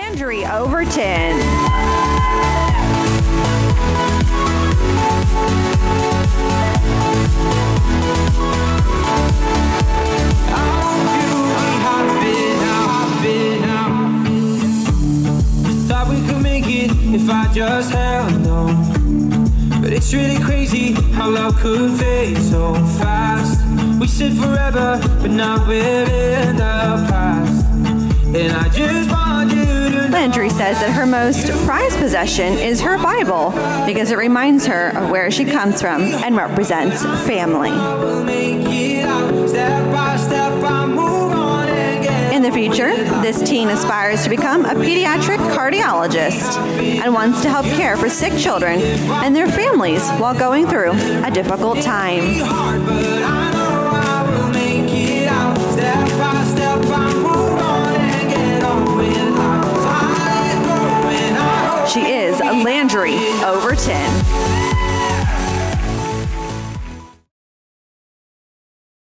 Landry Overton. if I just held on. But it's really crazy how love could fade so fast. We said forever, but now we're in the past. Landry says that her most prized possession is her Bible because it reminds her of where she comes from and represents family. In the future, this teen aspires to become a pediatric cardiologist and wants to help care for sick children and their families while going through a difficult time. Landry Overton.